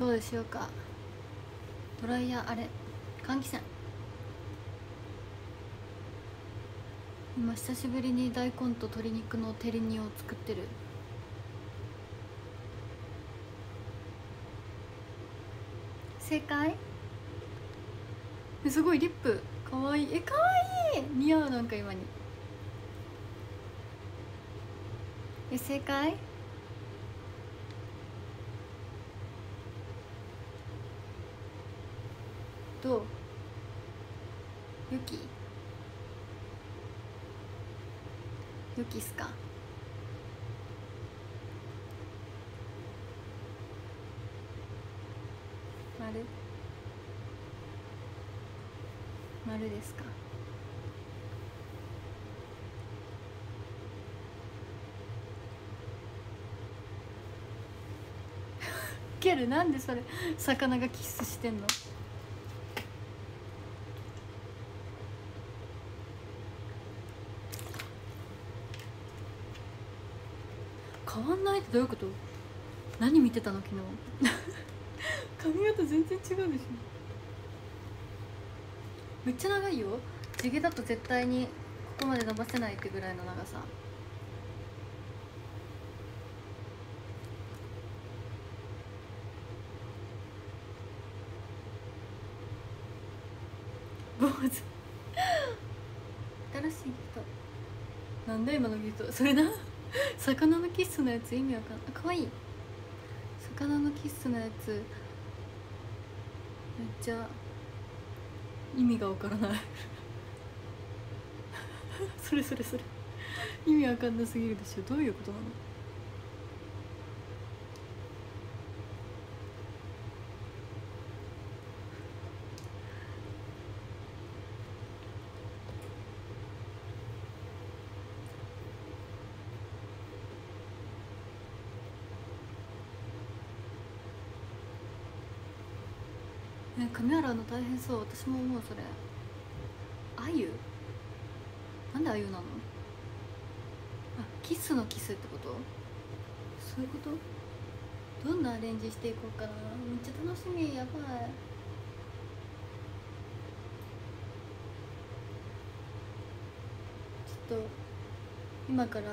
どうでしょうか？ドライヤーあれ？換気扇。今久しぶりに大根と鶏肉の照り煮を作ってる。正解？すごいリップ。かわいい。えかわいい！似合うなんか今に。え正解？どうユキ。ユキっすか？丸。丸ですか？ケルなんでそれ魚がキスしてんの変わんないってどういうこと？何見てたの昨日？髪型全然違うでしょ。めっちゃ長いよ。地毛だと絶対にここまで伸ばせないってぐらいの長さ。坊主。新しいギフトなんだ今のギフト。それな。魚のキスのやつ意味わかんない。かわい。い魚のキスのやつ。めっちゃ意味がわからない。それそれそれ。意味わかんなすぎるでしょ。どういうことなの？え髪洗うの大変そう私も思うそれ。あゆなんであゆなの？あキスのキスってこと？そういうこと？どんなアレンジしていこうかな。めっちゃ楽しみやばい。ちょっと今から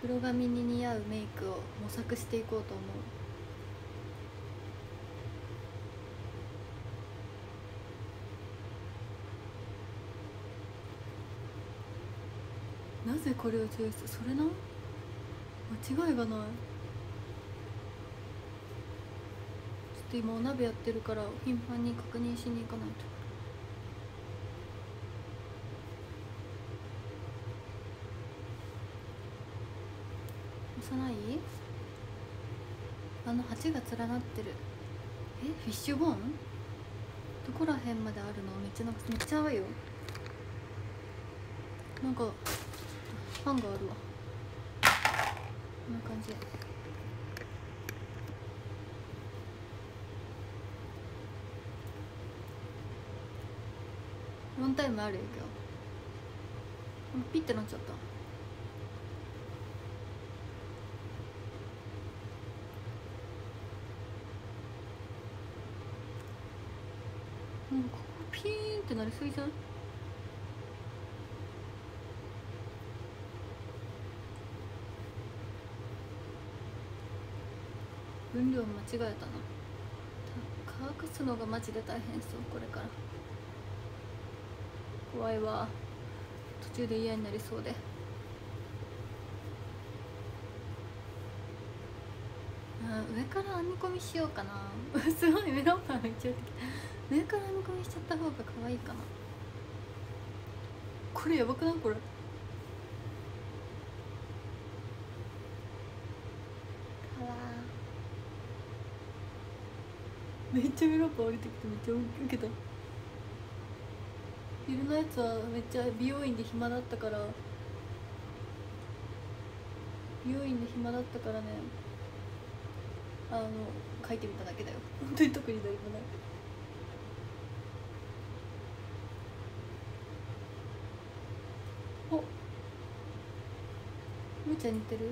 黒髪に似合うメイクを模索していこうと思う。ぜこれをチョイスそれな？間違いがない。ちょっと今お鍋やってるから頻繁に確認しに行かないと。押さない？あの鉢が連なってる。え？フィッシュボーン？どこら辺まであるの？めっちゃなんかめっちゃ青いよ。なんかファンがあるわ。こんな感じ。ロンタイムあるよ今日ピッてなっちゃった。もうここピーンってなりすぎじゃん分量間違えたな。乾かすのがマジで大変そうこれから。怖いわ。途中で嫌になりそうで。上から編み込みしようかな。すごいメロンパンめっちゃ上から編み込みしちゃった方が可愛いかな。これやばくない？これ。めっちゃメロンパン降りてきてめっちゃウケた。昼のやつはめっちゃ美容院で暇だったから。美容院で暇だったからね。あの書いてみただけだよ。本当に特に何もない。お。むーちゃん似てる？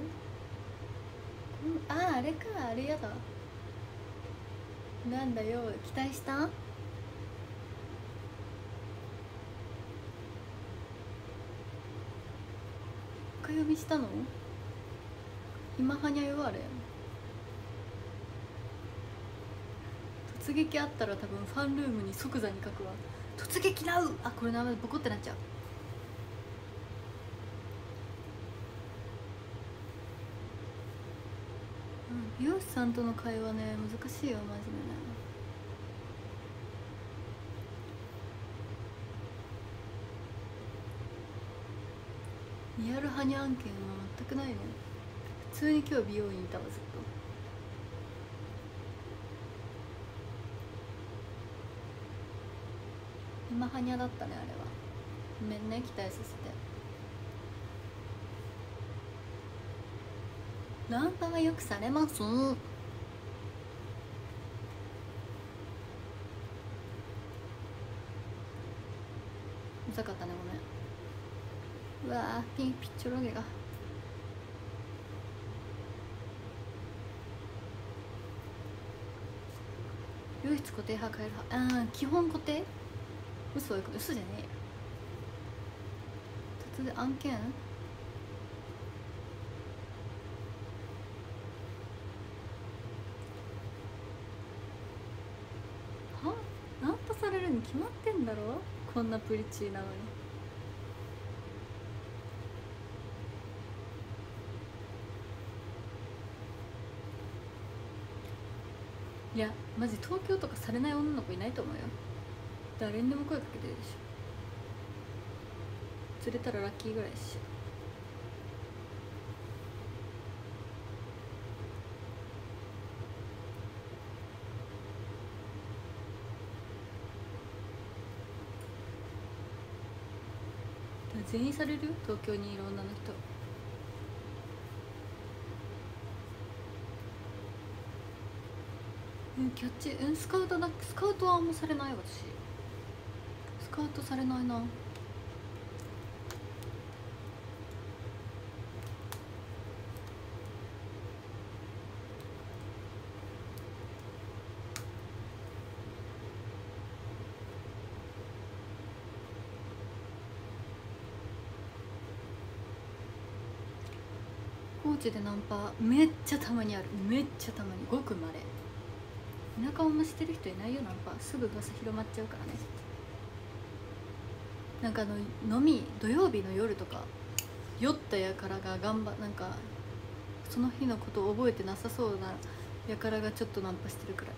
うんあああれかあれやだ。なんだよ期待した？深読みしたの？今はにゃよあれ。突撃あったら多分ファンルームに即座に書くわ。突撃なう！あこれ名前ボコってなっちゃう。美容師さんとの会話ね難しいよマジでね。リアルハニ案件は全くないね。普通に今日美容院いたわずっと。今ハニャだったねあれは。ごめんね期待させて。ナンパはよくされます。うざかったねごめん。うわーピンピッチョロゲが。唯一固定派変える派。ああ基本固定？嘘嘘じゃねえよ。突然案件はナンパされるに決まってんだろ？こんなプリチーなのに。いやマジ東京とかされない女の子いないと思うよ。誰にでも声かけてるでしょ。釣れたらラッキーぐらいっしょ。全員される？東京にいる女の人。うんキャッチうんスカウトだスカウトはあんまされない私。スカウトされないな。高知でナンパめっちゃたまにあるめっちゃたまにごくまれ田舎をましてる人いないよナンパ。すぐ噂広まっちゃうからね。なんかあの飲み土曜日の夜とか酔ったやからが頑張なんかその日のことを覚えてなさそうなやからがちょっとナンパしてるくらい。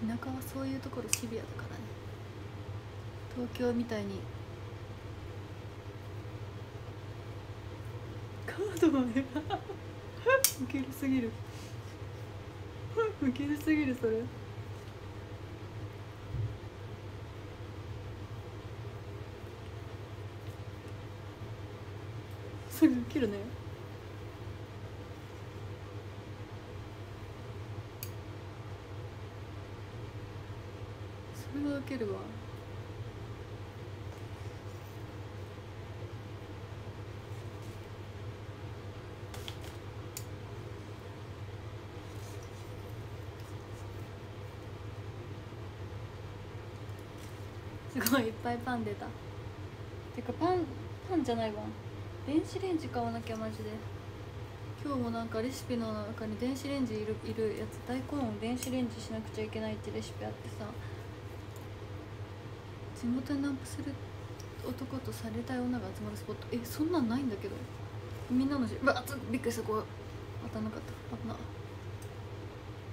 田舎はそういうところシビアだからね。東京みたいに。カードまでウケるすぎる。ウケるすぎるそれ。すぐウケるね。それはウケるわ。すごいいっぱいパン出た。てかパンパンじゃないわ。電子レンジ買わなきゃマジで。今日もなんかレシピの中に電子レンジいるいるやつ。大根を電子レンジしなくちゃいけないってレシピあってさ。地元ナンパする男とされたい女が集まるスポット。えそんなんないんだけど。みんなのじうわっびっくりしたこう当たんなかった。危な。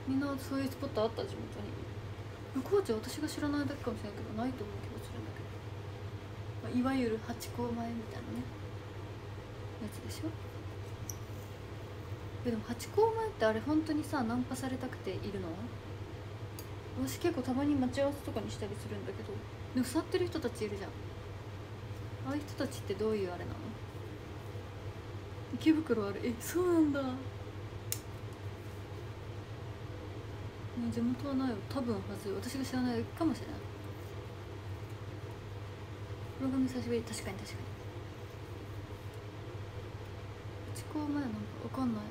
みんなそういうスポットあった地元に。高知は私が知らないだけかもしれないけどないと思う気がするんだけど、まあ、いわゆるハチ公前みたいなね。やつでしょ。でもハチ公前ってあれ本当にさナンパされたくているの？私結構たまに待ち合わせとかにしたりするんだけどでも座ってる人たちいるじゃん。ああいう人たちってどういうあれなの？池袋ある。えそうなんだ。ね地元はないよ多分はず。私が知らないかもしれない。黒髪久しぶり。確かに確かに。うちこ前なんかわかんない。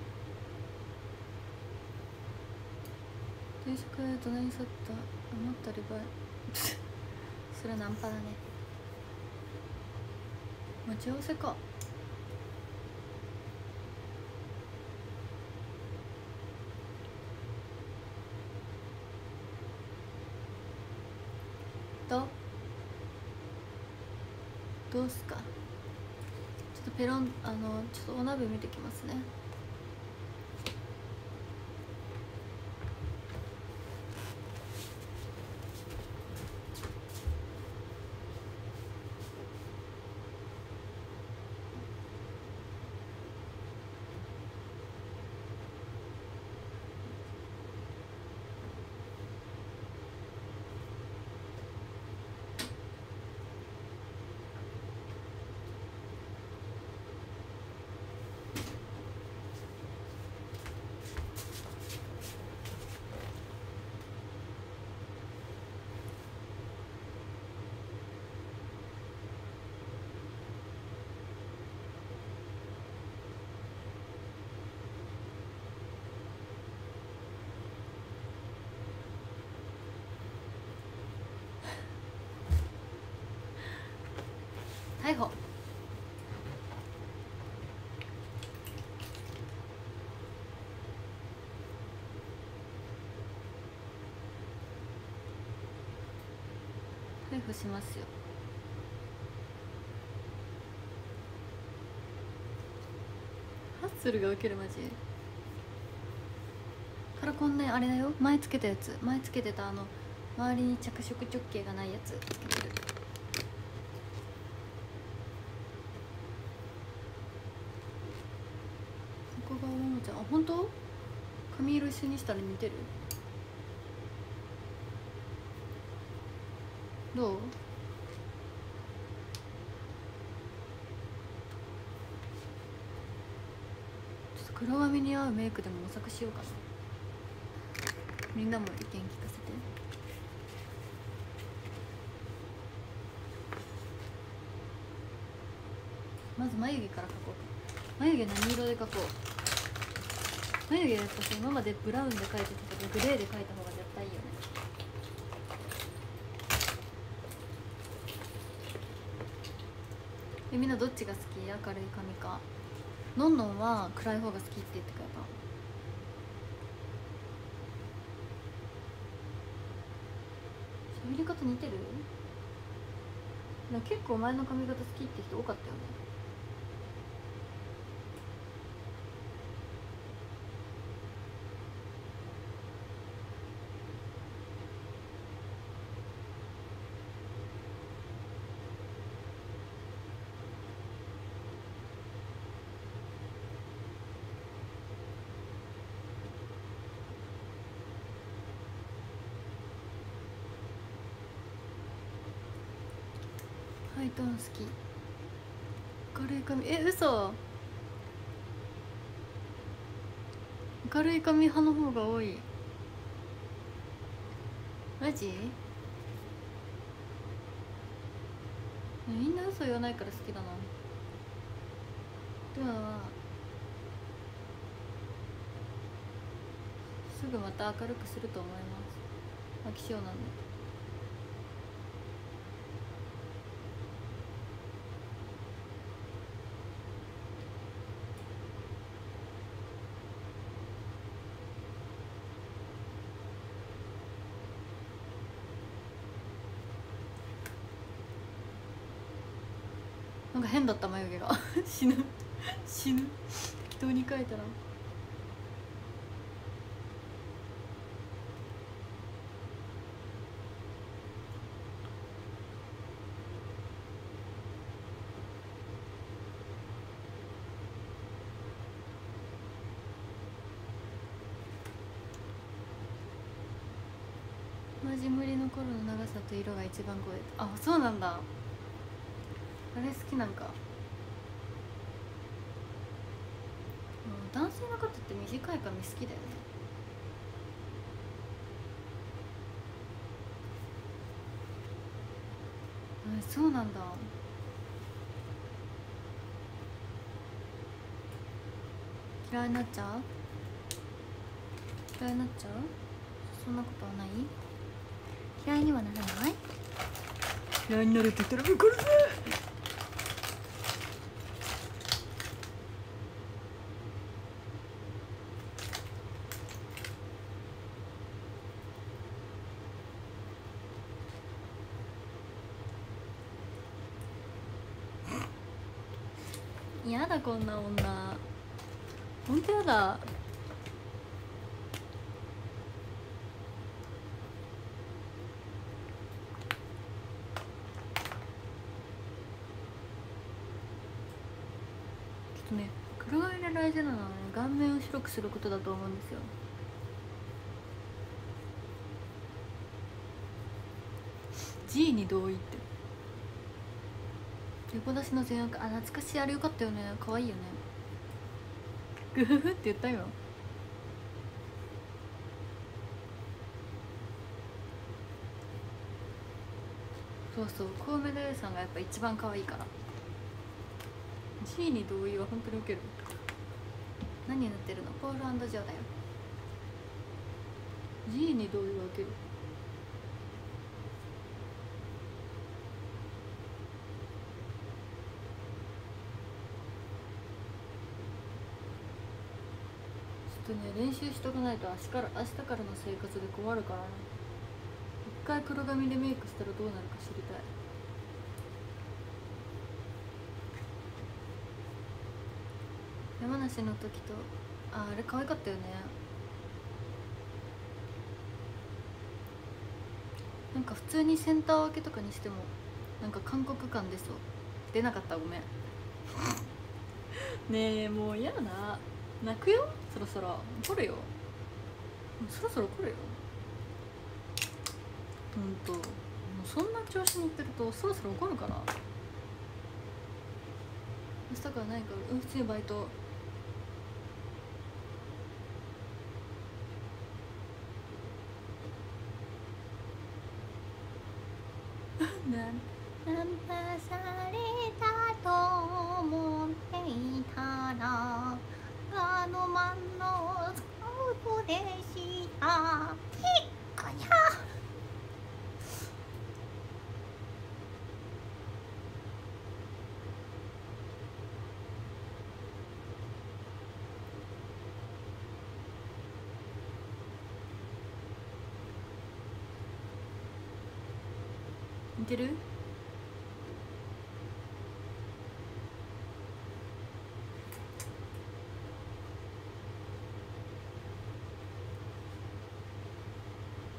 定食屋隣に去った。余ったリバイそれナンパだね。待ち合わせか。どう？どうすか？ちょっとペロンあのちょっとお鍋見てきますね逮捕逮捕しますよ。ハッスルが受けるマジ？カラコンねあれだよ。前つけたやつ。前つけてたあの周りに着色直径がないやつ。つけてる。ここがももちゃ。んあ本当？髪色一緒にしたら似てる。どうちょっと黒髪に合うメイクでも模索しようかな。みんなも意見聞かせて。まず眉毛から描こうか。眉毛何色で描こう。眉毛やっぱ今までブラウンで描いてたけどグレーで描いた方が絶対いいよね。えみんなどっちが好き？明るい髪か。のんのんは暗い方が好きって言ってくれた喋り方似てる？結構前の髪型好きって人多かったよねハイトーン好き明るい髪え嘘明るい髪派の方が多い。マジ？みんな嘘言わないから好きだな。でもすぐまた明るくすると思います。飽き性なんで。変だった眉毛が。死ぬ。死ぬ。適当に描いたら。マジ無理の頃の長さと色が一番超えた。あそうなんだ。れ好きなんか。男性の方って短い髪好きだよね。えそうなんだ。嫌いになっちゃう？嫌いになっちゃう？そんなことはない？嫌いにはならない？嫌いになるって言ったらぶっ殺すやだこんな女ほんとやだちょっとね黒髪で大事なのはね顔面を白くすることだと思うんですよ。G に同意って。横出しの全額あ懐かしいあれよかったよね。可愛いよね。グフフって言ったよそうそうコウメ太夫さんがやっぱ一番可愛いから。G に同意は本当にウケる？何塗ってるの？ポールジョーだよ。G に同意はウケる。ちょっとね練習しとかないと明日から明日からの生活で困るからね。一回黒髪でメイクしたらどうなるか知りたい。山梨の時とああれ可愛かったよね。なんか普通にセンター分けとかにしてもなんか韓国感出そう。出なかった？ごめん。ねえもう嫌だな。泣くよ？そろそろ。怒るよ。そろそろ怒るよ。ほんと。もうそんな調子に乗ってるとそろそろ怒るから。明日から何かうん普通にバイトなんナンパされたと思っていたらあのマンのスカウトでしたひっこにゃてる？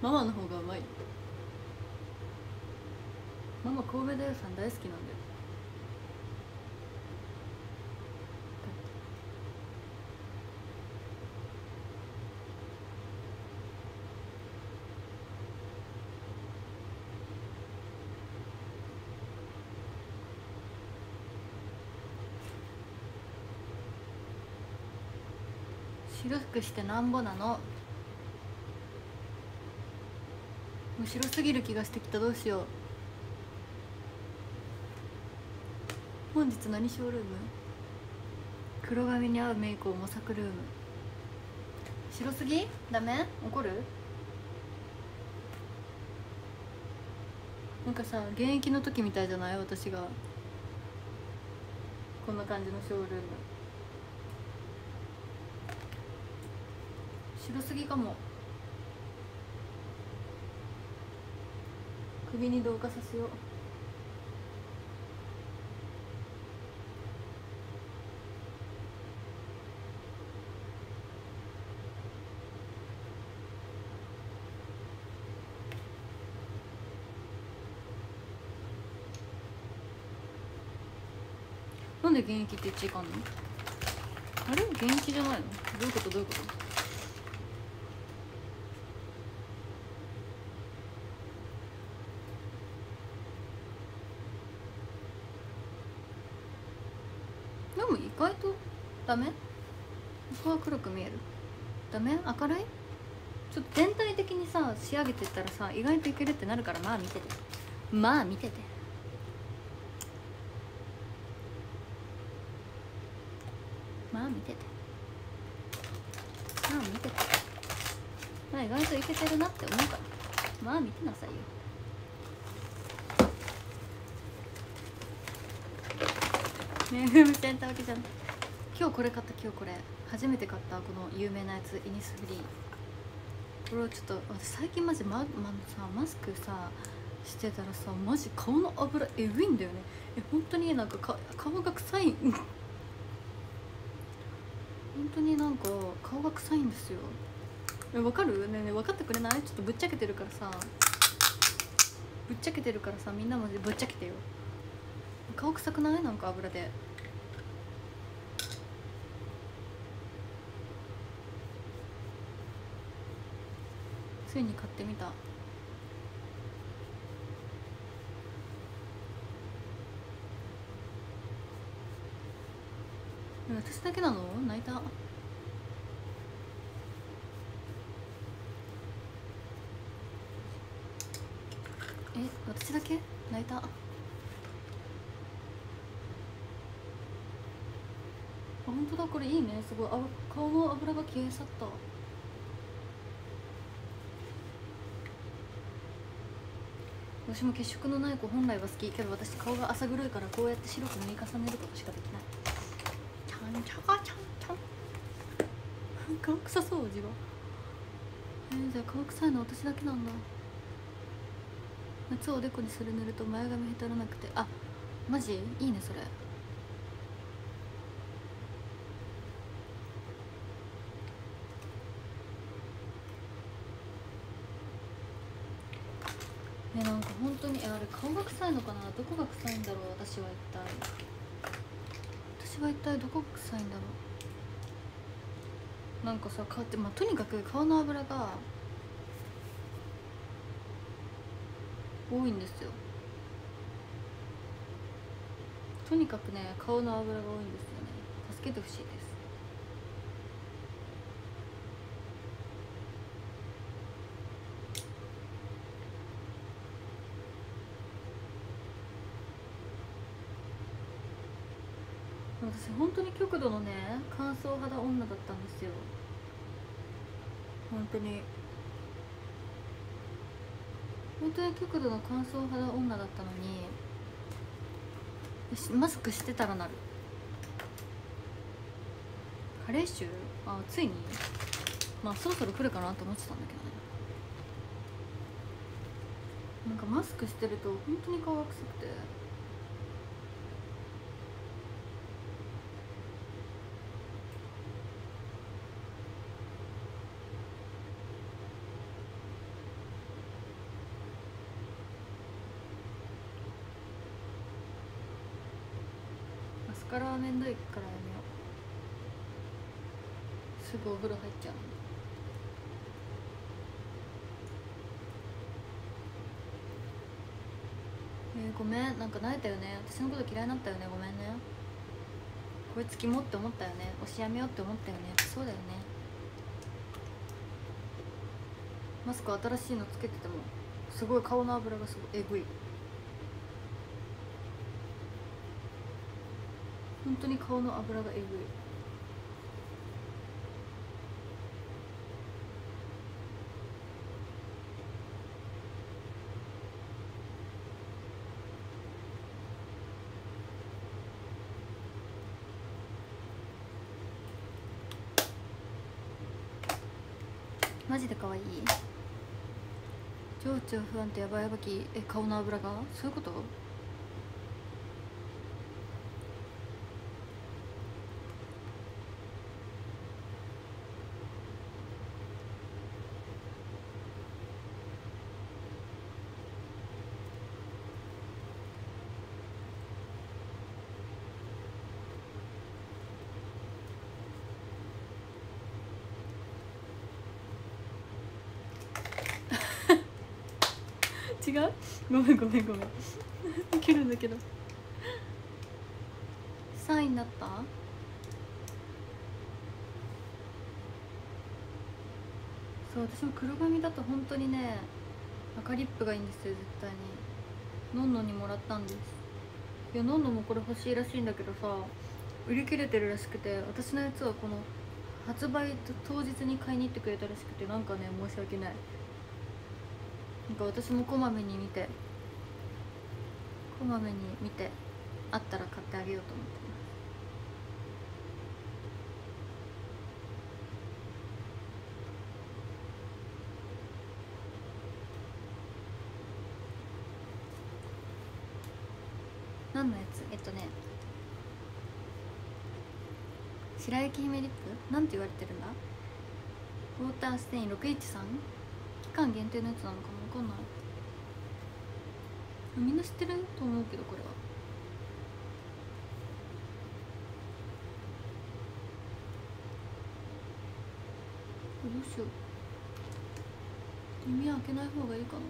ママの方がうまい。ママ神戸大夫さん大好きなんだよ白くしてなんぼなの？もう白すぎる気がしてきた。どうしよう。本日何ショールーム？黒髪に合うメイクを模索ルーム。白すぎ？ダメ？怒る？なんかさ現役の時みたいじゃない？私が。こんな感じのショールーム。白すぎかも。首に同化させよう。なんで現役って言っちゃいかんの？あれ？現役じゃないの？どういうこと？どういうことでも意外とダメこは黒く見えるダメ明るいちょっと全体的にさ仕上げてったらさ意外といけるってなるからまあ見てて。まあ見てて。まあ見てて。まあ見てて。まあ意外といけてるなって思うから。まあ見てなさいよ。ねふみちゃんってわけじゃん今日これ買った今日これ。初めて買ったこの有名なやつイニスフリー。これをちょっと私最近マジま、ま、さマスクさしてたらさマジ顔の油えぐいんだよね。え本当になんかか顔が臭い。本当になんか顔が臭いんですよ。えわかる？ねね分かってくれない？ちょっとぶっちゃけてるからさ。ぶっちゃけてるからさみんなもぶっちゃけてよ。顔臭くない？なんか油で。ついに買ってみた。私だけなの？泣いた。え私だけ？泣いた。あ本当だ。これいいね。すごい。あ顔の油が消え去った。私も血色のない子本来は好きけど私顔が浅黒いからこうやって白く塗り重ねることしかできないちゃんちゃかちゃんちゃん。顔臭そう味はえー、じゃ顔臭いの私だけなんだ。夏をおでこにする塗ると前髪へたらなくて。あマジ？いいねそれねなんか本当にえあれ顔が臭いのかな？どこが臭いんだろう？私は一体。私は一体どこが臭いんだろう？なんかさ顔ってまあとにかく顔の油が多いんですよ。とにかくね顔の油が多いんですよね。助けてほしいです。私本当に極度のね乾燥肌女だったんですよ。本当に。本当に極度の乾燥肌女だったのにマスクしてたらなる。加齢臭？あついに？まあそろそろ来るかなと思ってたんだけどね。なんかマスクしてると本当に顔が臭くてマスカラはめんどいからやめようすぐお風呂入っちゃうえー、ごめん。なんか慣れたよね。私のこと嫌いになったよね。ごめんね。こいつキモって思ったよね。推しやめようって思ったよね。そうだよね。マスク新しいのつけててもすごい顔の油がすごいえぐい。本当に顔の油がえぐい。マジで可愛い？情緒不安とやばいやばきえ顔の油が？そういうこと違うごめんごめんごめん。いけるんだけど。3位になった？そう私も黒髪だと本当にね赤リップがいいんですよ絶対に。のんのんにもらったんです。いやのんのんもこれ欲しいらしいんだけどさ売り切れてるらしくて私のやつはこの発売当日に買いに行ってくれたらしくてなんかね申し訳ない。なんか私もこまめに見て。こまめに見てあったら買ってあげようと思って何のやつ？えっとね白雪姫リップ？なんて言われてるんだ？ウォーターステイン 6H さん期間限定のやつなのかな分かんない。みんな知ってると思うけどこれは。どうしよう。耳開けない方がいいかな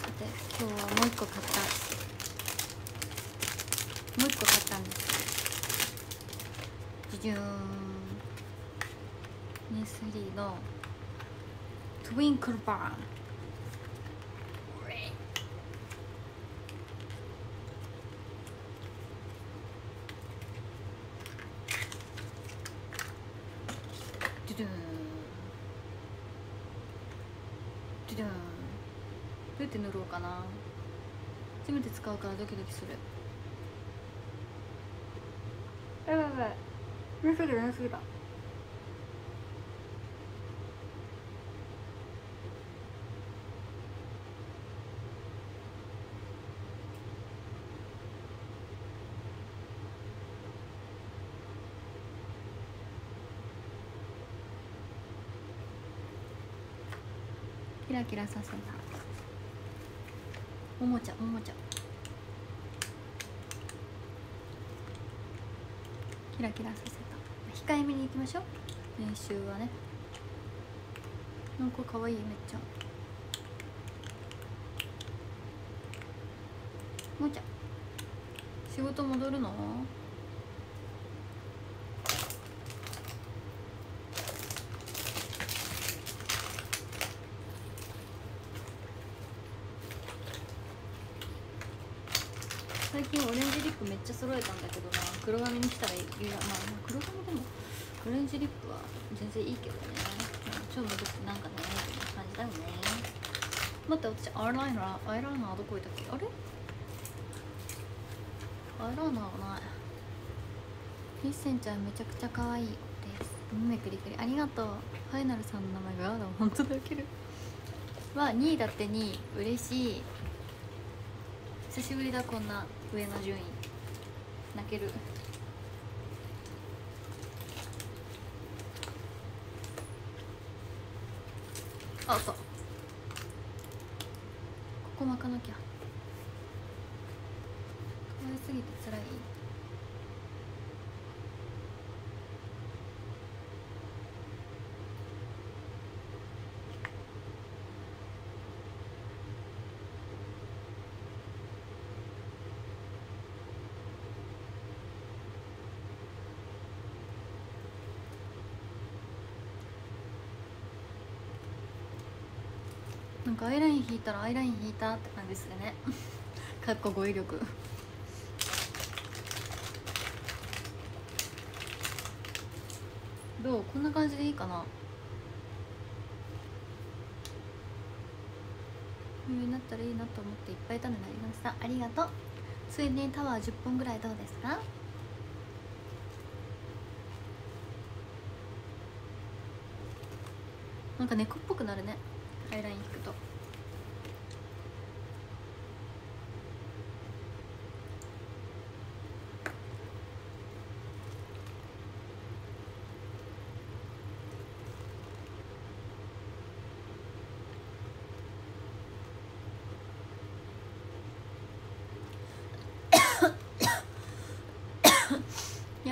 さて今日はもう一個買った。もう一個買ったんです。じじゅーんネスリーの。トゥインクルバーンドゥドゥーンドゥドゥーンどうやって塗ろうかな初めて使うからドキドキする。やばいやばい。すぎたすぎたキラキラさせた。おもちゃおもちゃラキラさせた。控えめにいきましょう。練習はね。なんかかわいいめっちゃ。ももちゃん仕事戻るの最近オレンジリップめっちゃ揃えたんだけどな。黒髪にしたらいいやまあ黒髪でもオレンジリップは全然いいけどね超無力なんかねっていう感じだよね待って私アイライナーアイライナーどこ置いたっけあれアイライナーがないリッセンちゃんめちゃくちゃ可愛いですめくりくりありがとうファイナルさんの名前があだ本当だけるは2位だって2位嬉しい久しぶりだこんな上の順位泣ける。あそうここ巻かなきゃ可愛すぎてつらいなんかアイライン引いたらアイライン引いたって感じでするね。かっこ語彙力。どう？こんな感じでいいかな？冬になったらいいなと思っていっぱい種になりました。ありがとう。ついにタワー10本ぐらいどうですか？なんか猫っぽくなるね。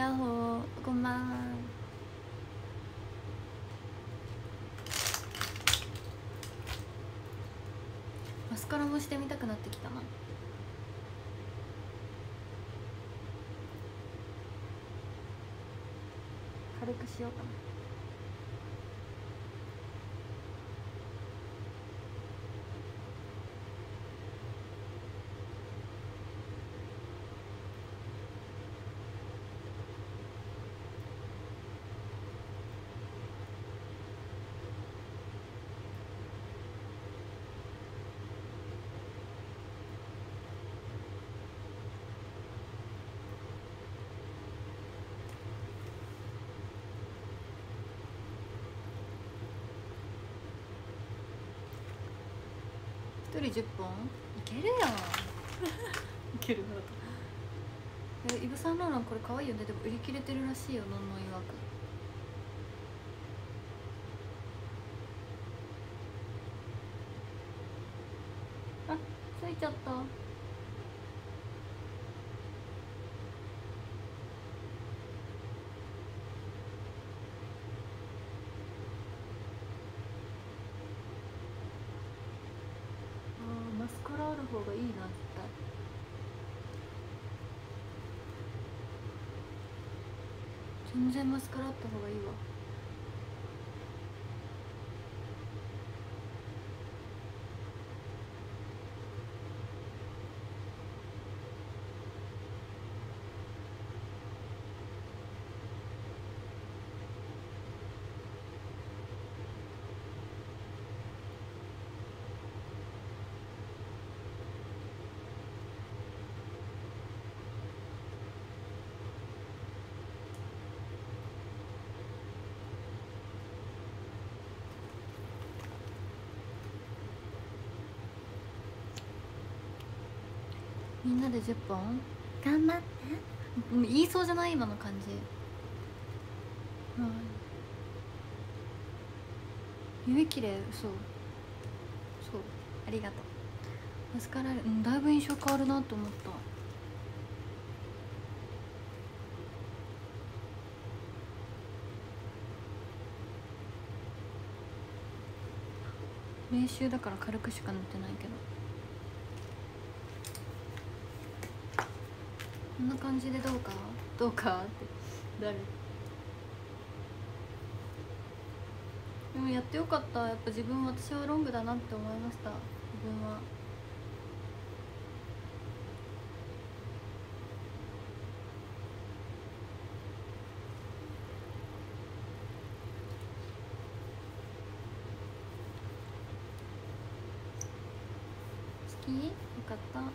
ヤホーこんばんは。マスカラもしてみたくなってきたな。軽くしようかな。人10本？いけるやん。いけるな。イブ・サンローランこれ可愛いよね。でも売り切れてるらしいよ。のんのん曰くあついちゃったあーマスカラある方がいいな絶対全然マスカラあった方がいいわ。みんなで10本？頑張って。うん。言いそうじゃない今の感じ。はい指きれいそう。そう。ありがとう。マスカラうんだいぶ印象変わるなと思った。練習だから軽くしか塗ってないけどんな感じでどうか？どうか？って誰でもやってよかった。やっぱ自分私はロングだなって思いました。自分は好きよかったこ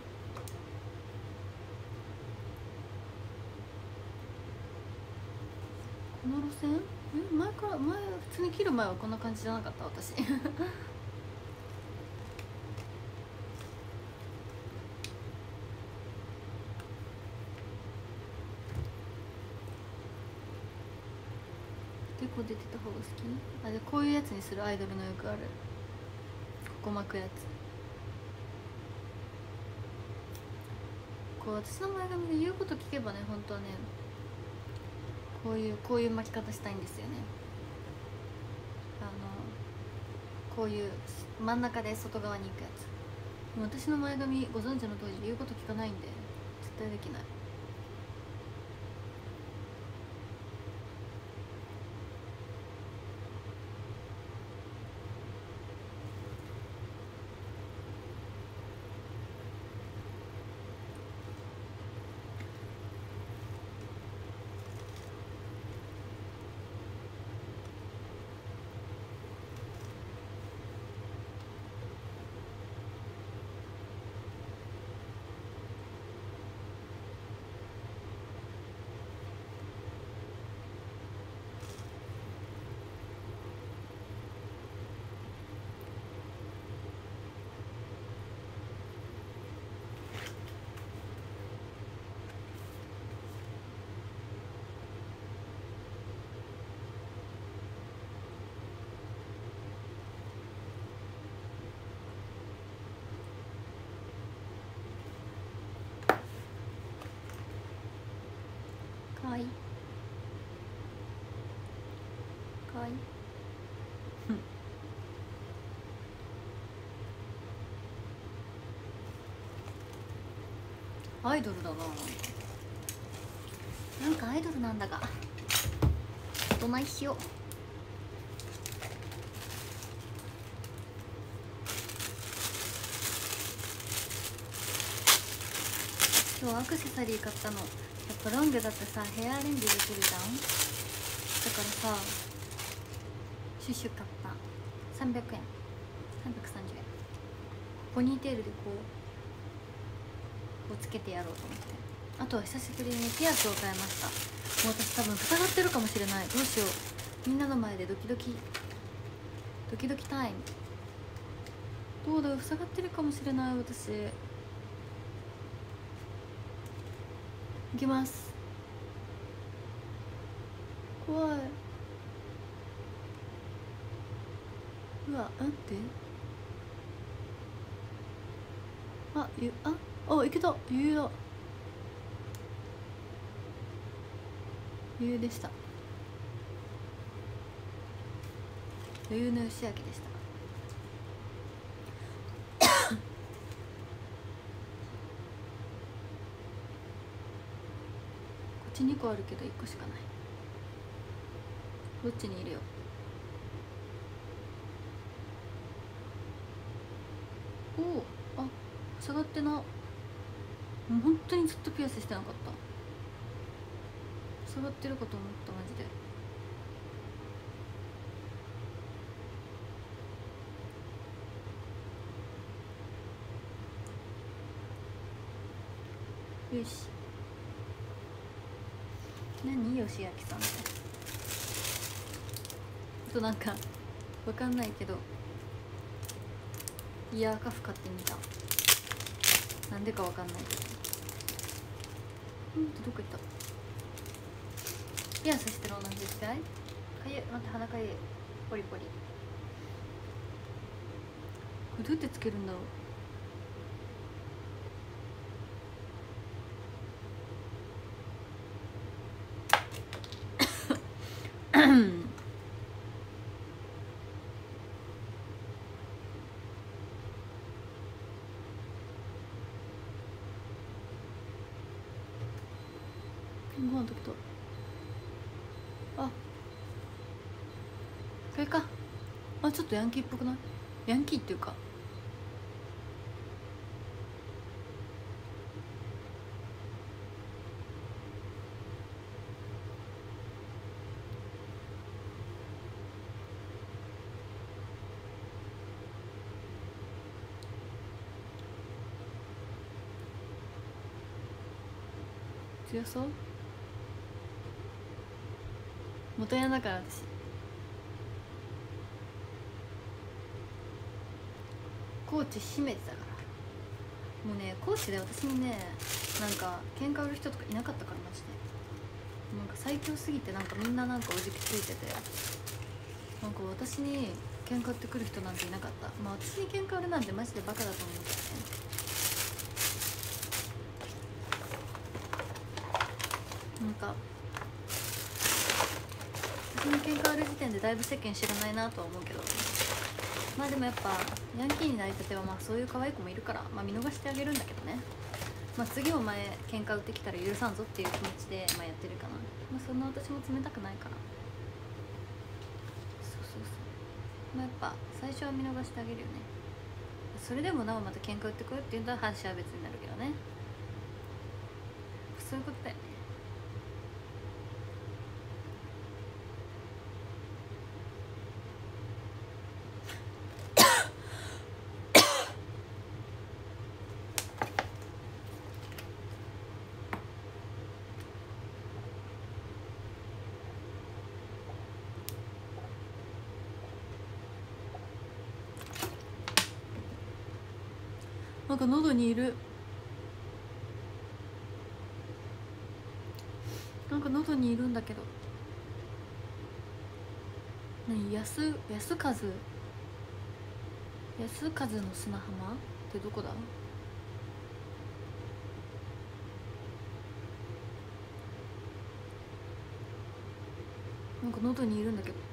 の路線え前普通に切る前はこんな感じじゃなかった私。結構出てた方が好き？あでこういうやつにするアイドルのよくある。ここ巻くやつ。こう私の前髪で言うこと聞けばね本当はねこういうこういう巻き方したいんですよねあのこういう真ん中で外側に行くやつ。私の前髪ご存知の通り言うこと聞かないんで絶対できない。アイドルだな。なんかアイドルなんだが。どないしよう今日アクセサリー買ったの。やっぱロングだってさヘアアレンジできるじゃん？だからさシュッシュ買った。300円。330円。ポニーテールでこうこうつけてやろうと思って。あとは久しぶりにピアスを買いました。もう私多分塞がってるかもしれない。どうしようみんなの前でドキドキドキドキタイム。どうだ塞がってるかもしれない私。いきます。怖い。うわ待って。あゆああいけた。ゆうだ。ゆうでした。余裕の吉明でした。こっち2個あるけど1個しかない。どっちにいるよおおあ下がってな。本当にずっとピアスしてなかった。下がってるかと思ったマジで。よし。何？吉明さん。ってあとなんかわかんないけど。イヤーカフ買ってみた。なんでかわかんないけど。うんと。どこ行ったピアスしてる同じ時代かゆ待って鼻かゆい。ポリポリ。これどうやってつけるんだろう？ご飯炊けたあ。これか。あちょっとヤンキーっぽくない？ヤンキーっていうか。強そう。元ヤンだから私コーチ閉めてたからもうねコーチで私にねなんか喧嘩売る人とかいなかったからマジで。なんか最強すぎてなんかみんななんかおじきついてて。なんか私に喧嘩売ってくる人なんていなかった。まあ私に喧嘩売るなんてマジでバカだと思うけどね。なんか私に喧嘩売る時点でだいぶ世間知らないなとは思うけど。まあでもやっぱヤンキーになりたてはまあそういう可愛い子もいるから、まあ、見逃してあげるんだけどね、まあ、次も前喧嘩売ってきたら許さんぞっていう気持ちで、まあ、やってるかな、まあ、そんな私も冷たくないから。そうそうそう。まあやっぱ最初は見逃してあげるよね。それでもなおまた喧嘩売ってくるって言うんだら話は別になるけどね。そういうことだよか喉にいる。なんか喉にいるんだけど。何？安安和？安和の砂浜？ってどこだ？なんか喉にいるんだけど。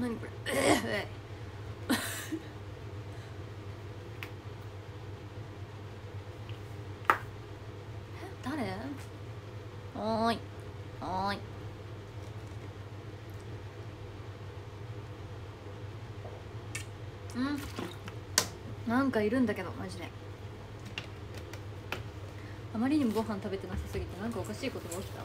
何これ？誰？はい。はい。うん。なんかいるんだけどマジで。あまりにもご飯食べてなさすぎてなんかおかしいことが起きた？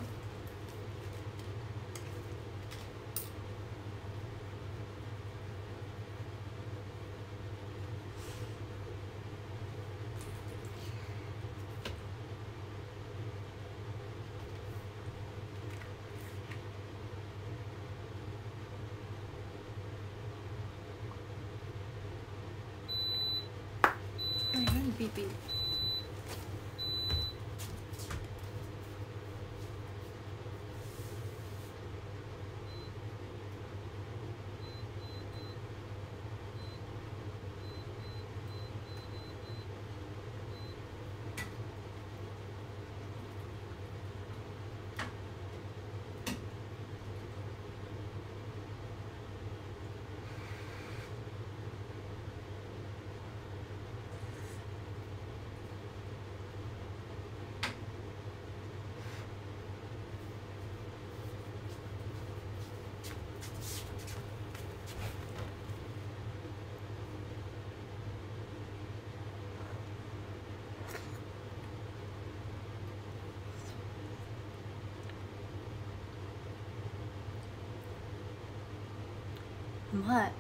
まい。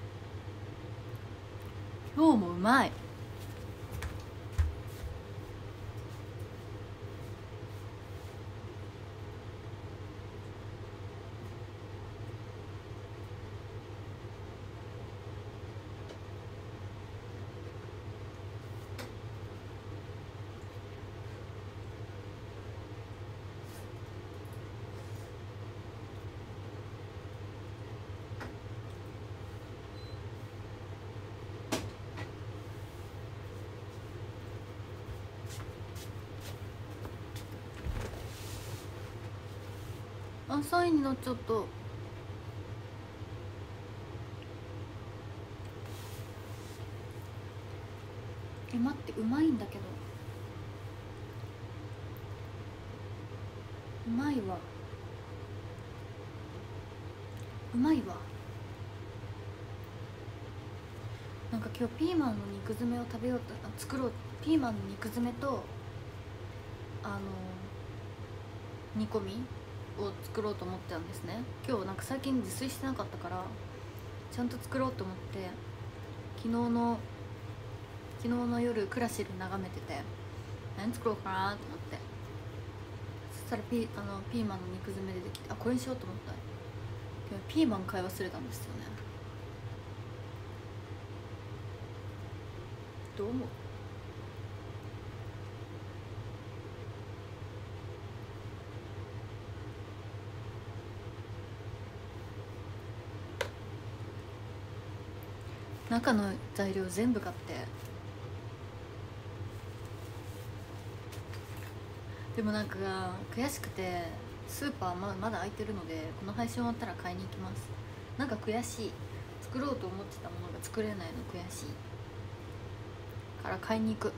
今日もうまい。あ3位になっちゃった。え待ってうまいんだけど。うまいわ。うまいわ。なんか今日ピーマンの肉詰めを食べようと作ろうピーマンの肉詰めとあの煮込みを作ろうと思ってたんですね。今日なんか最近自炊してなかったからちゃんと作ろうと思って昨日の昨日の夜クラシル眺めてて何作ろうかなと思って。そしたらピあのピーマンの肉詰め出てきてあこれにしようと思った。けどピーマン買い忘れたんですよね。どう思う中の材料全部買って。でもなんか悔しくてスーパーままだ空いてるのでこの配信終わったら買いに行きます。なんか悔しい。作ろうと思ってたものが作れないの悔しい。から買いに行く。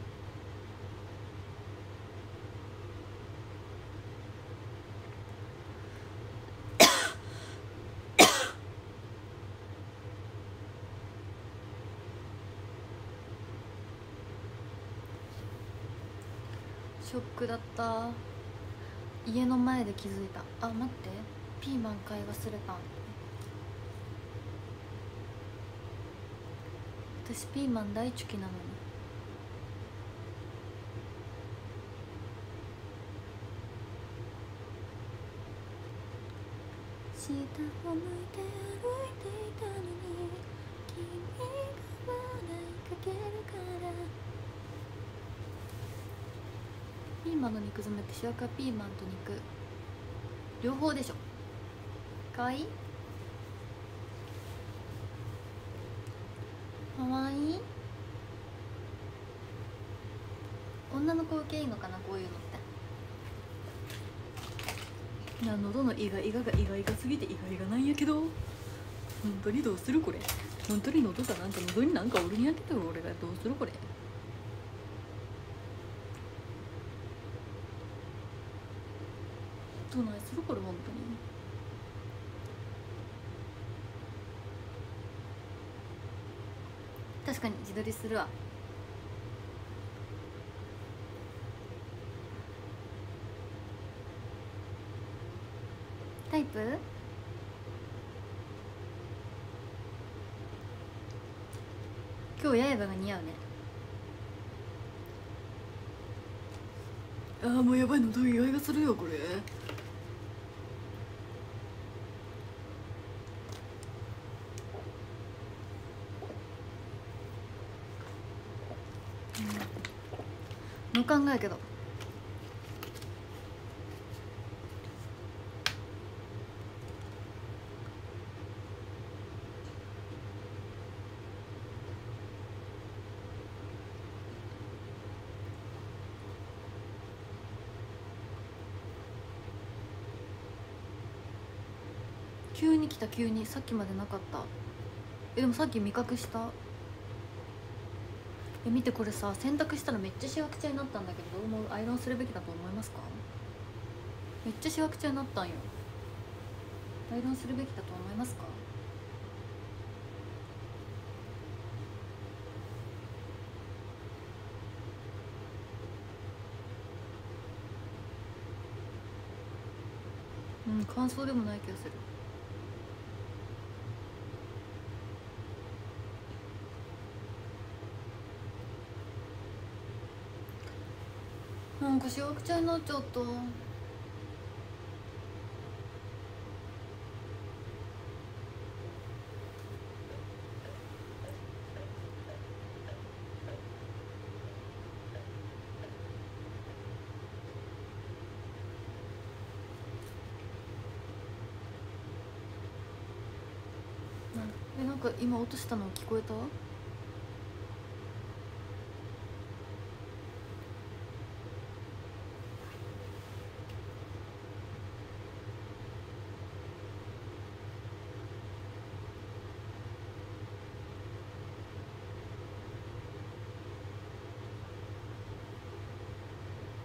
ショックだった。家の前で気づいた。あ待って。ピーマン買い忘れた。私ピーマン大好きなのに。下を向いて歩いていたのに君が笑いかけるから。ピーマンの肉詰めって塩かピーマンと肉。両方でしょ。かわいい？かわいい？女の子受けいいのかなこういうのって。いや喉のイガイガがイガイガすぎてイガイガなんやけど。本当にどうするこれ。本当に喉がなんか喉になんかおるんやけど俺がどうするこれどどないするこれ本当に確かに自撮りするわ。タイプ？今日刃が似合うね。ああもうやばいの。どういうがするよこれ。考えけど。急に来た急に。さっきまでなかった。えでもさっき味覚した？え見てこれさ洗濯したらめっちゃしわくちゃになったんだけどどう思う？アイロンするべきだと思いますか？めっちゃしわくちゃになったんよ。アイロンするべきだと思いますか？うん乾燥でもない気がする。なんかしわくちゃになっちゃったえなんか今落としたの聞こえた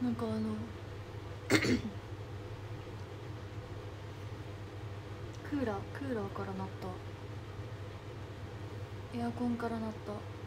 なんかあのクーラーから鳴った。エアコンから鳴った。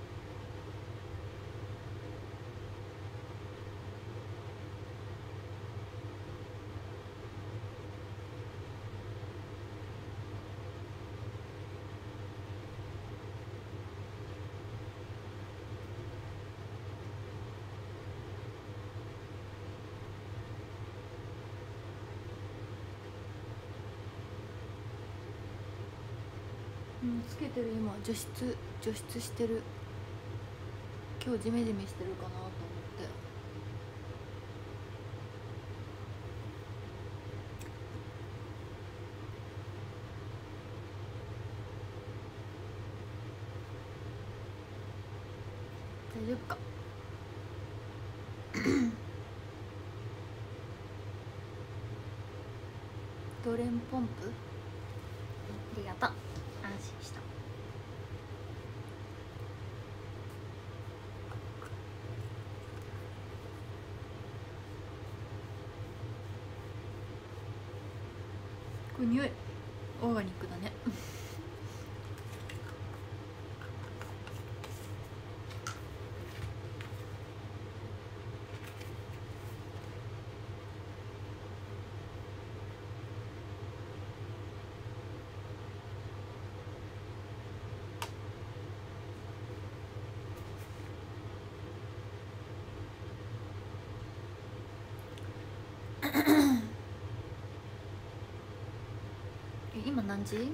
うんつけてる今除湿除湿してる。今日ジメジメしてるかなと思って大丈夫かドレンポンプありがとう安心したこれ匂いオーガニックだねえ今何時？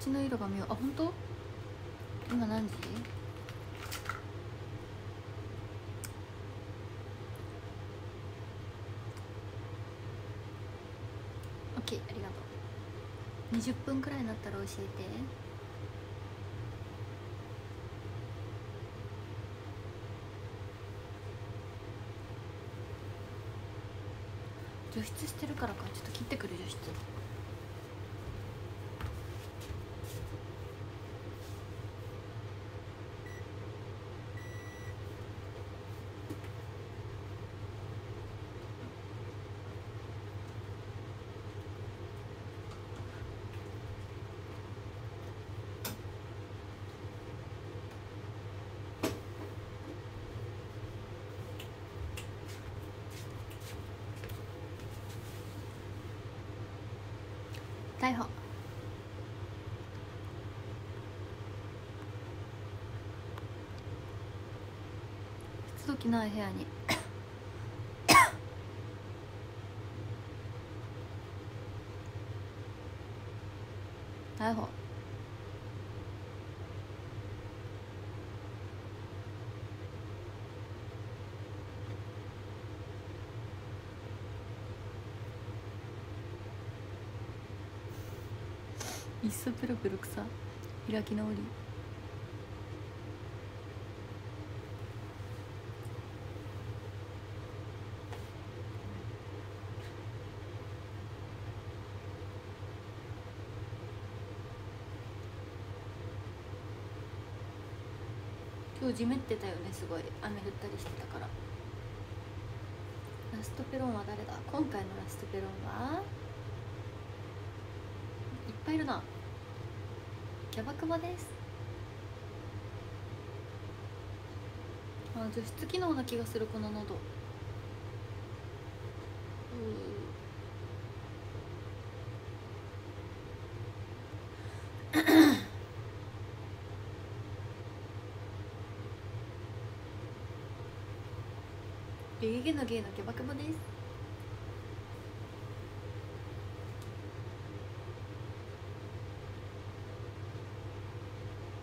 口の色が見よう。あ本当？今何時？オッケーありがとう。20分くらいになったら教えて。除湿してるからか。ちょっと切ってくる除湿。逮捕。湿度気ない部屋に。逮捕。そペロペロ草開き直り。今日じめってたよねすごい。雨降ったりしてたから。ラストペロンは誰だ？今回のラストペロンは？いっぱいいるな。キャバクバです。あ除湿機能な気がするこの喉。う ゲゲのゲイのキャバクバです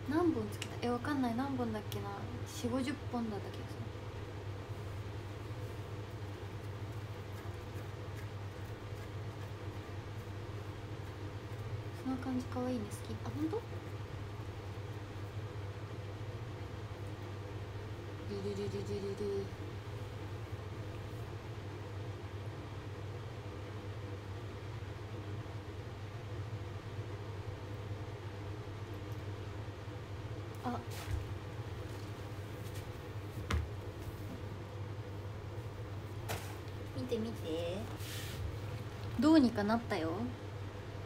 何本つけたえわかんない。何本だっけな。4 5 0本だった気がする。その感じ可愛いね。好き。あ本当？ルルルルルルルて見て。どうにかなったよ。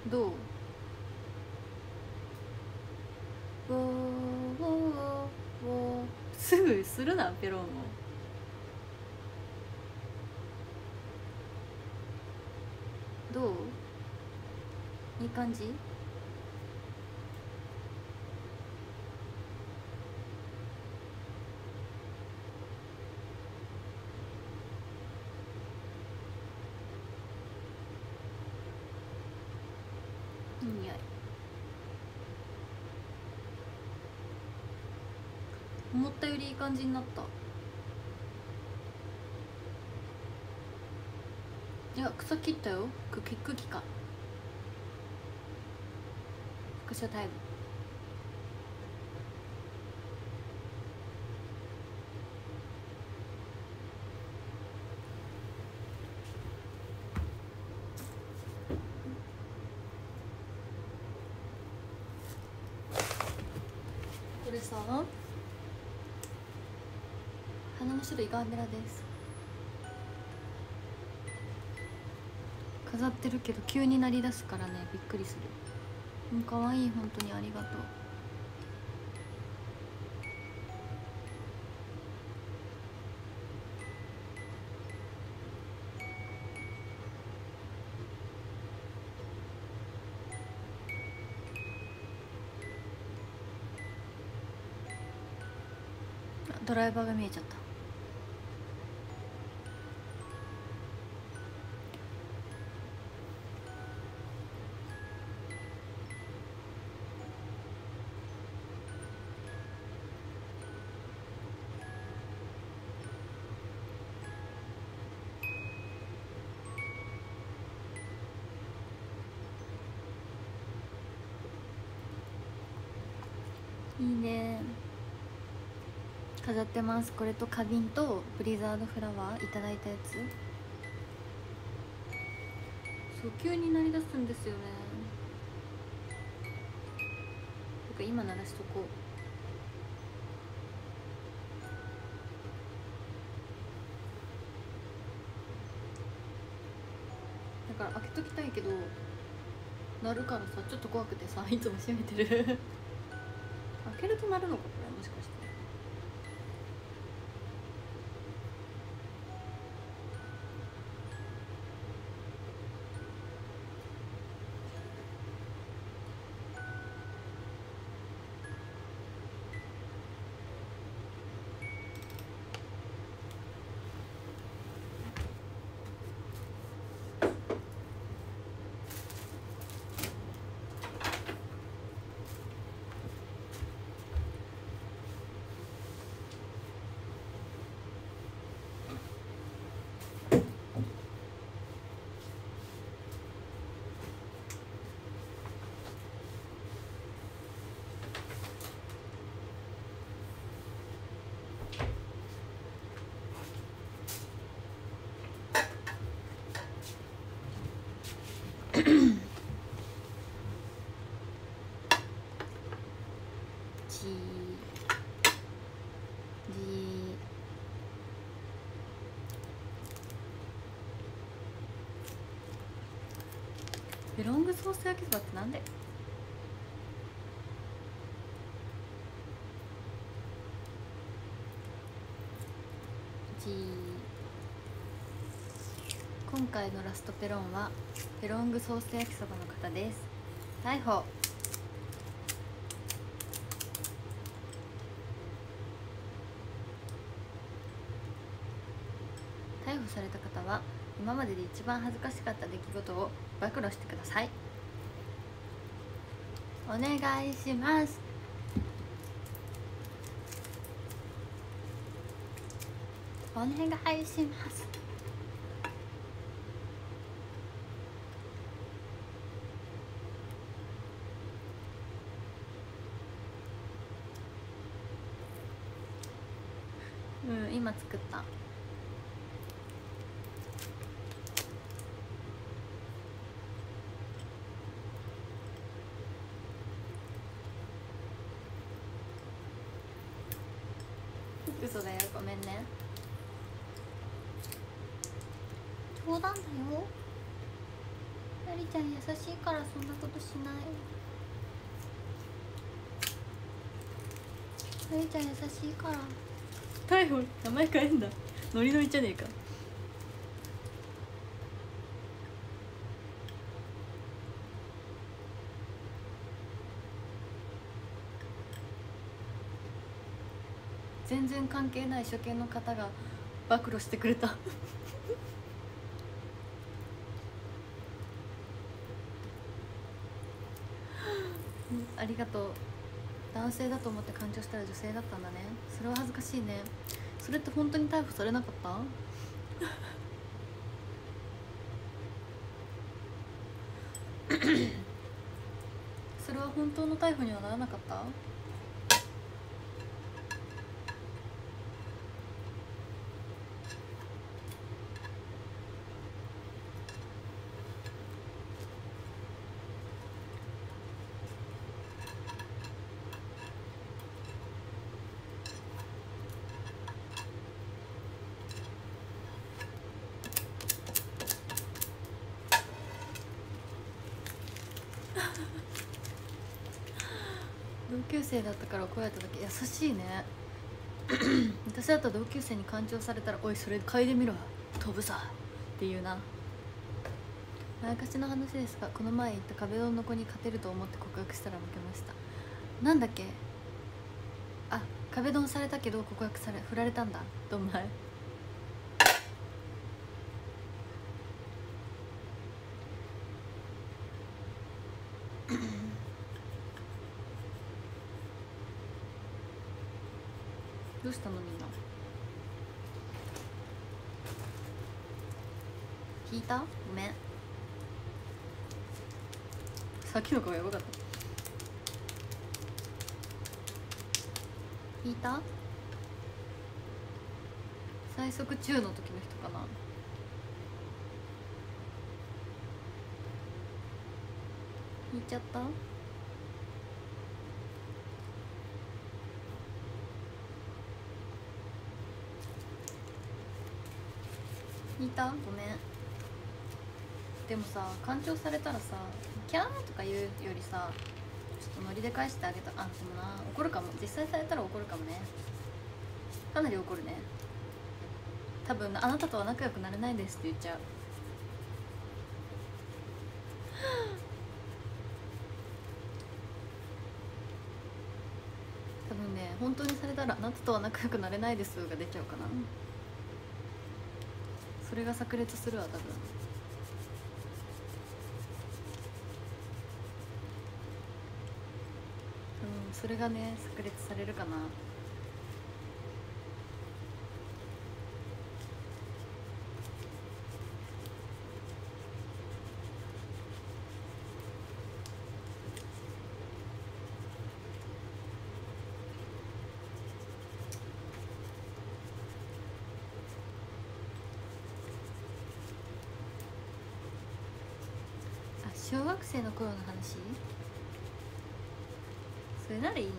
どう？ウォーウォーウォー。すぐするなペロンを。どう？いい感じいい匂い思ったよりいい感じになった。いや草切ったよ。茎茎か。副所タイムこれさ花の種類ガーベラです。飾ってるけど急になりだすからねびっくりする。うんかわいい本当に。ありがとう。ドライバーが見えちゃった。飾ってます。これと花瓶とブリザードフラワーいただいたやつ。そう急になりだすんですよね。とか今鳴らしとこう。だから開けときたいけど鳴るからさちょっと怖くてさいつも閉めてる。開けると鳴るのかこれもしかして。ロングソース焼きそばってなんで？じ今回のラストペロンはペロングソース焼きそばの方です。逮捕。逮捕された方は今までで一番恥ずかしかった出来事を暴露してください。お願いします。お願いしますうん今作った嘘だよごめんね冗談だよやりちゃん優しいからそんなことしない。やりちゃん優しいから。逮捕？名前変えんだ。ノリノリじゃねえか。全然関係ない初見の方が暴露してくれた。ありがとう。男性だと思って感情したら女性だったんだね。それは恥ずかしいね。それって本当に逮捕されなかった？それは本当の逮捕にはならなかった同級生だったから怒られただけ優しいね。私だったら同級生に感情されたら「おいそれ嗅いでみろ。飛ぶさ」っていうな。前かしの話ですがこの前言った壁ドンの子に勝てると思って告白したら負けました。なんだっけ？あ壁ドンされたけど告白され振られたんだ。どんまいうしたのみんな？聞いた？ごめん。さっきの顔やばかった。聞いた？最速中の時の人かな。聞いちゃった？た？ごめん。でもさ干潮されたらさキャーとか言うよりさちょっとノリで返してあげたあでもな怒るかも。実際されたら怒るかもね。かなり怒るね。多分あなたとは仲良くなれないですって言っちゃう。多分ね本当にされたらあなたとは仲良くなれないですが出ちゃうかな。それが炸裂するわ多分。うんそれがね炸裂されるかな明小学生の頃の話？それならいいね。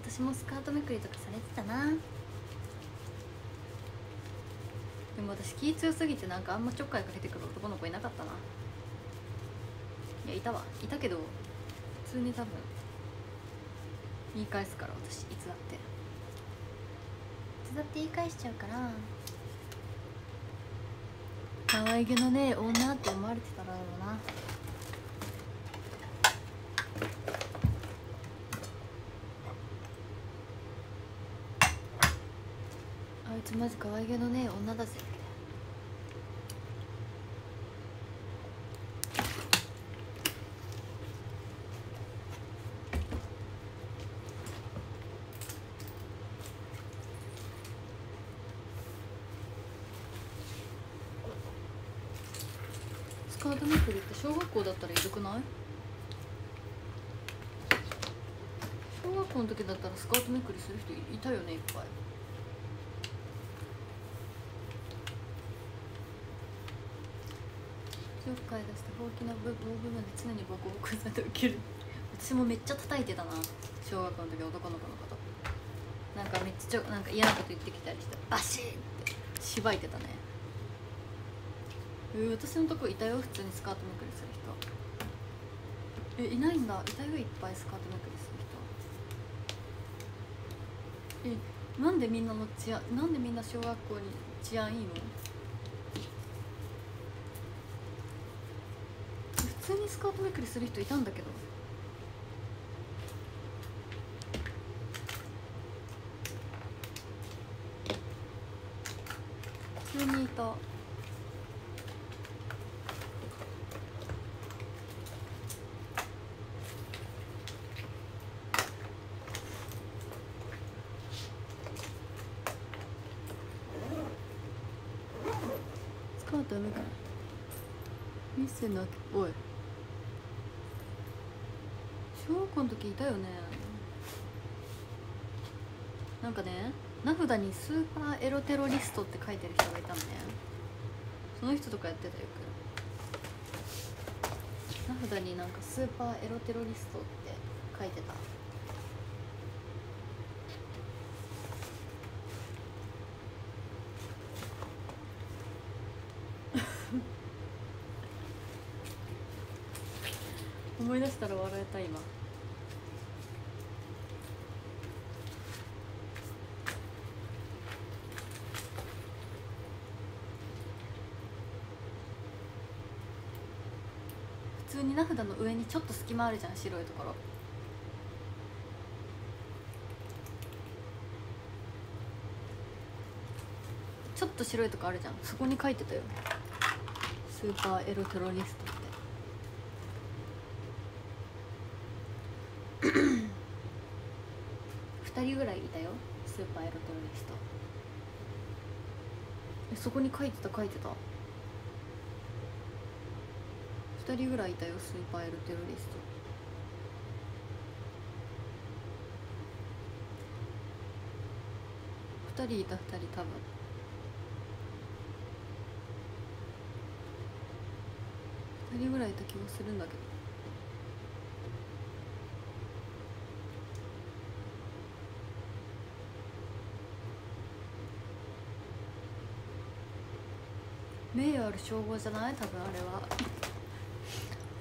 私もスカートめくりとかされてたな。でも私気強すぎてなんかあんまちょっかいかけてくる男の子いなかったな。いやいたわ。いたけど普通に多分言い返すから私いつだって。いつだって言い返しちゃうから。可愛げのねえ女って思われてたらだろうなあいつマジ可愛げのね女だぜ。スカートめくりって小学校だったらいるくない？小学校の時だったらスカートめくりする人いたよねいっぱい。ちょっかい出してほうきの部部分で常にボコボコされて受ける。私もめっちゃ叩いてたな小学校の時男の子のこと。なんかめっちゃなんか嫌なこと言ってきたりしてバシーってしばいてたね。えー私のとこいたよ普通にスカートめくりする人。えいないんだ。いたよいっぱいスカートめくりする人。えなんでみんなの治安なんでみんな小学校に治安いいの普通にスカートめくりする人いたんだけど普通にいたスカートめくり見せなきゃおい小学校の時いたよね。なんかね名札にスーパーエロテロリストって書いてる人がいたのね。その人とかやってたよく。名札になんかスーパーエロテロリストって書いてた思い出したら笑えた今普通に名札の上にちょっと隙間あるじゃん白いところ。ちょっと白いとこあるじゃん。そこに書いてたよ。スーパーエロテロリストって。2人ぐらいいたよスーパーエロテロリスト。そこに書いてた書いてた。2人ぐらいいたよスーパーエロテロリスト。2人いた2人多分。2人ぐらいいた気がするんだけど。名誉ある称号じゃない？多分あれは。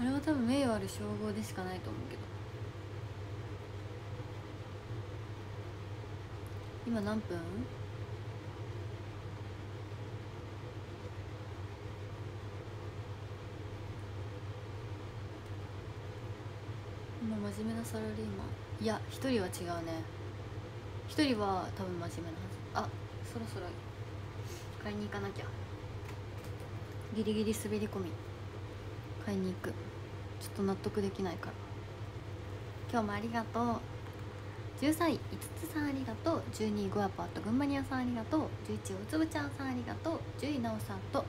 あれは多分名誉ある称号でしかないと思うけど。今何分？今真面目なサラリーマン。いや一人は違うね。一人は多分真面目なはず。あそろそろ。買いに行かなきゃ。ギリギリ滑り込み。買いに行く。ちょっと納得できないから。今日もありがとう。13位いつさんありがとう。12位ゴアパート群馬ニアさんありがとう。11位おつぶちゃんさんありがとう。10位なおさんと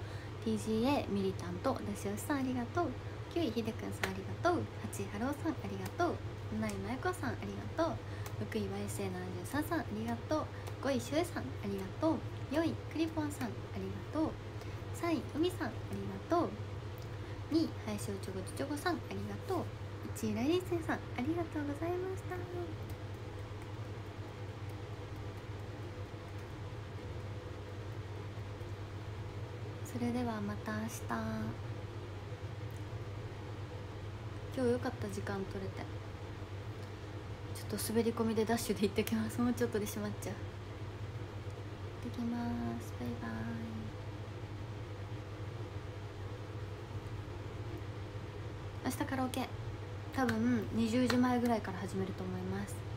TGA ミリタンとだしおしさんありがとう。9位ひでくんさんありがとう。8位ハローさんありがとう。7位まゆこさんありがとう。6位 YSA73 さんありがとう。5位しゅうさんありがとう。4位クリポンさんありがとう。3位海さんありがとう。2林おちょごちょごさんありがとう。1位ラリーセンさんありがとうございました。それではまた明日。今日良かった時間取れて。ちょっと滑り込みでダッシュで行ってきます。もうちょっとで閉まっちゃう。行ってきます。バイバイ。明日カラオケ。多分20時前ぐらいから始めると思います。